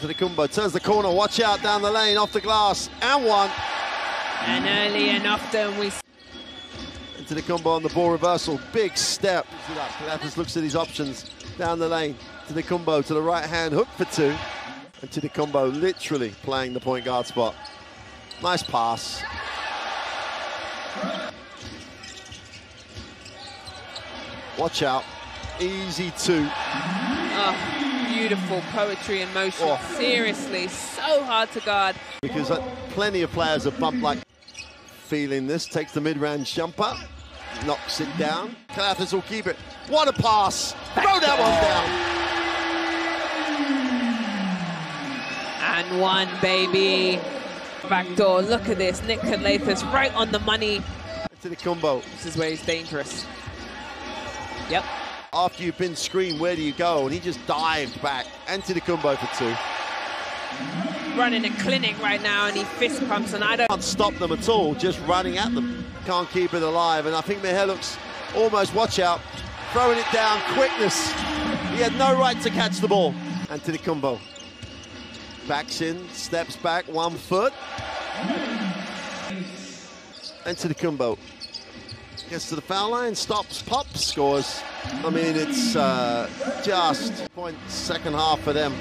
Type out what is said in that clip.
To the Kumbo, turns the corner, watch out down the lane, off the glass, and one. And early and often we Antetokounmpo on the ball reversal, big step. Calathes looks at his options down the lane. To the combo, to the right hand, hook for two. Antetokounmpo, literally playing the point guard spot. Nice pass. Watch out. Easy two. Oh, beautiful poetry in motion. Oh. Seriously, so hard to guard. because uh, plenty of players have bumped like feeling this. Takes the mid-range jumper, knocks it down. Calathes will keep it. What a pass! Throw that one down. And one, baby. Backdoor, look at this. Nick Calathes right on the money. To the combo. This is where he's dangerous. Yep. After you've been screened, where do you go? And he just dived back. Antetokounmpo for two. Running a clinic right now and he fist pumps and I don't Can't stop them at all, just running at them. Can't keep it alive. And I think Mykhailiuk's almost, watch out, throwing it down, quickness. He had no right to catch the ball. Antetokounmpo. Backs in, steps back, one foot. Antetokounmpo. Gets to the foul line, stops, pops, scores. I mean, it's uh, just point second half for them.